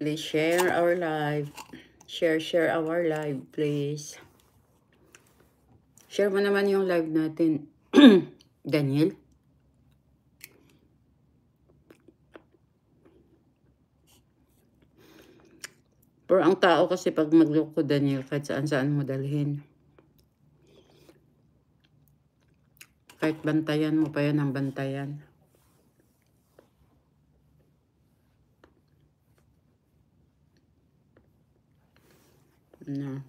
Please share our live. Share, share our live, please. Share mo naman yung live natin. Daniel? Pero ang tao kasi pag magloko, Daniel, kahit saan-saan mo dalhin. Kahit bantayan mo pa yan ang bantayan. Na.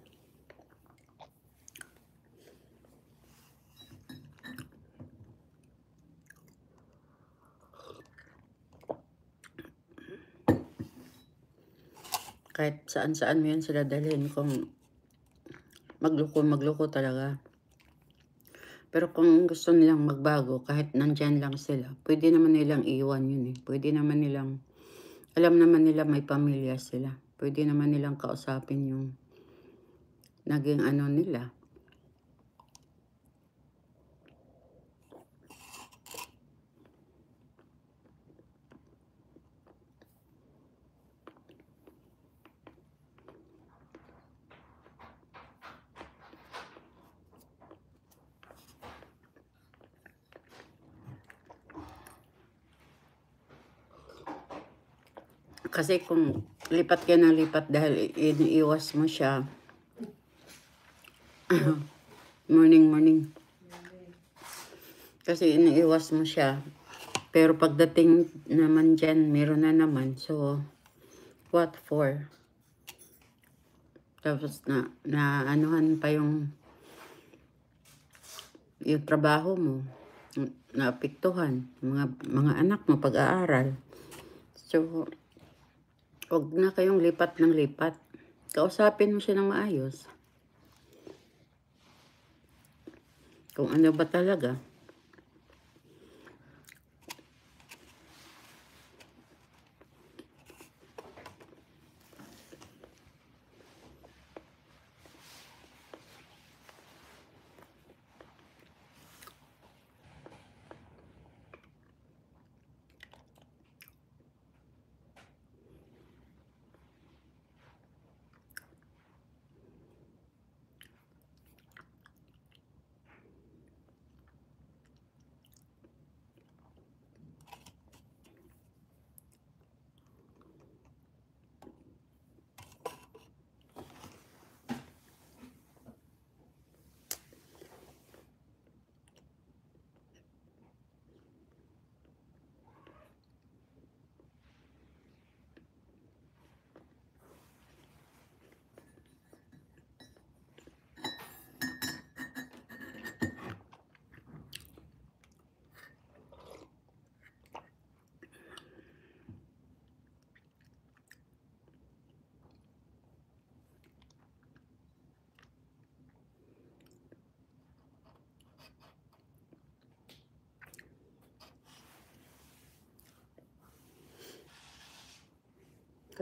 Kahit saan-saan mo yan sila dalhin kung magloko, magloko talaga. Pero kung gusto nilang magbago, kahit nandyan lang sila, pwede naman nilang iwan yun eh. Pwede naman nilang, alam naman nila may pamilya sila. Pwede naman nilang kausapin yung naging ano nila. Kasi kung lipat ka ng lipat dahil iniiwas mo siya. Morning, morning. Kasi iniiwas mo siya. Pero pagdating naman dyan, meron na naman. So, what for? Tapos na, na anuhan pa yung yung trabaho mo naapektuhan mga mga anak mo pag-aaral so Huwag na kayong lipat ng lipat. Kausapin mo siya ng maayos. Kung ano ba talaga.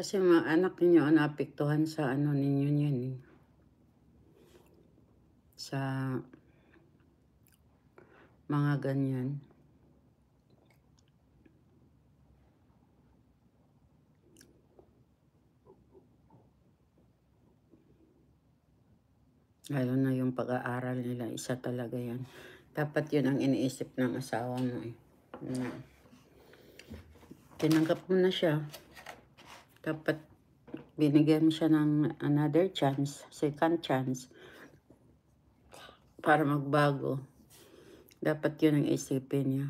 Kasi mga anak ninyo ang naapektuhan sa ano ninyo yun eh. Sa mga ganyan. Lalo na yung pag-aaral nila, isa talaga yan. Dapat yun ang iniisip ng asawa mo eh. Na, tinanggap mo na siya dapat binigyan mo siya ng another chance, second chance para magbago. Dapat yun ang isipin niya.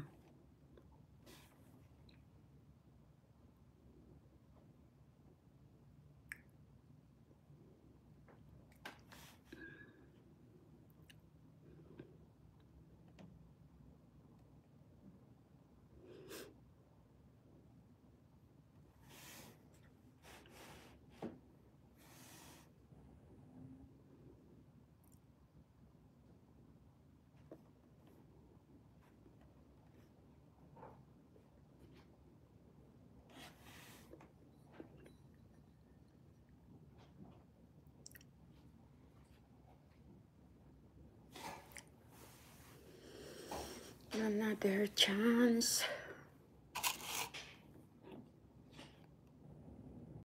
Another chance.